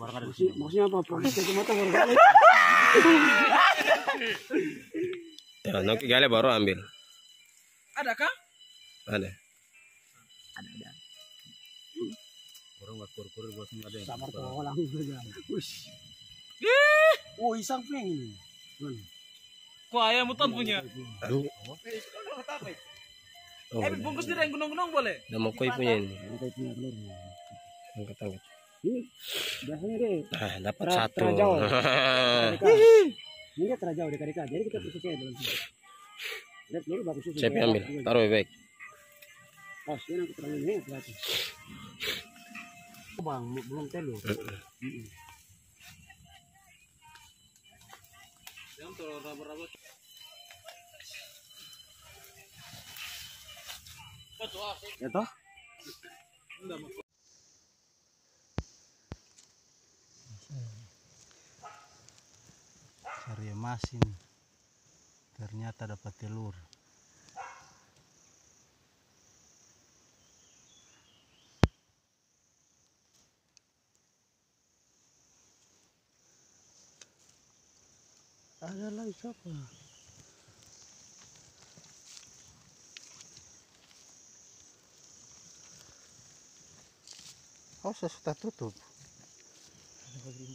Barang ada di sini. maksudnya apa protes ke mata baru kali Ya, nanti gale baru ambil. Ada kah? Ada. Orang buat kur-kur nggak ada. sabar kau langsung saja Ush. oh isang peng ini Mana? Kok ayam hutan punya? Ambil. Oh, Eh, bungkus dia yang gunung-gunung boleh? mau koi punya ini. Kita punya telur Angkat angkat. Ini biasanya deh Ah, dapat Tra- satu. terjauh. ini dari karika jadi kita bisa cek dalam sini lihat dulu bagus Siapa yang ambil? Taruh baik. oh sini aku berarti Oh, bang belum telur Mm-mm. Jangan telur raba-raba. ya toh Cari masin. Ternyata dapat telur. ada lagi siapa Oh, sudah tutup. Gracias.